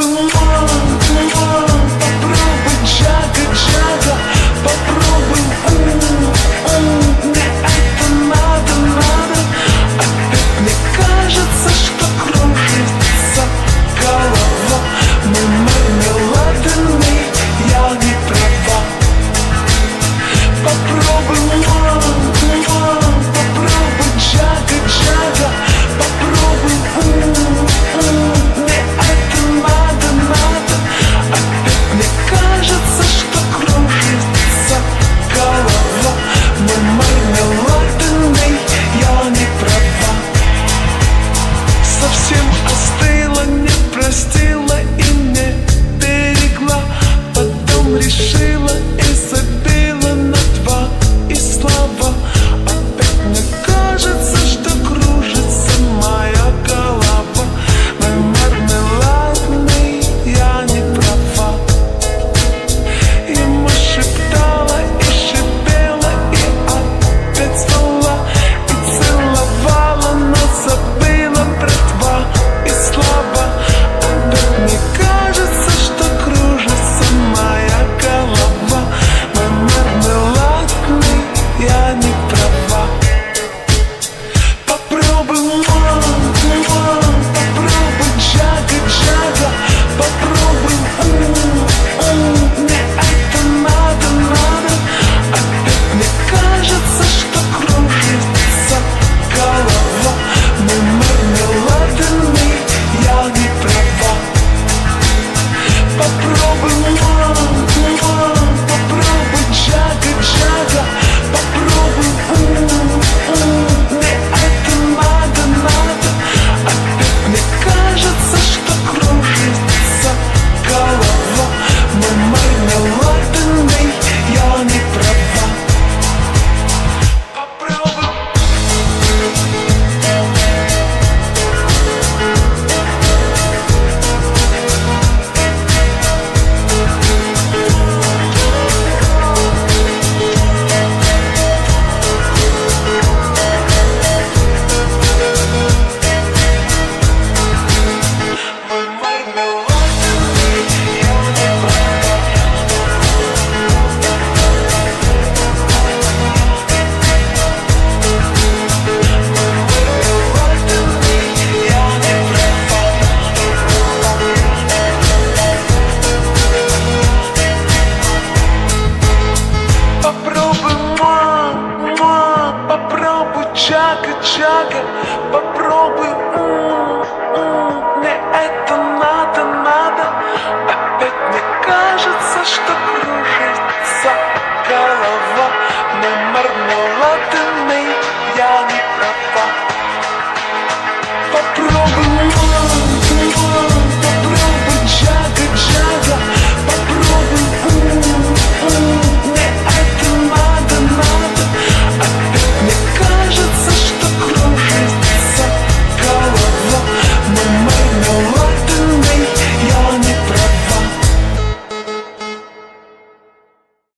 boom. I'll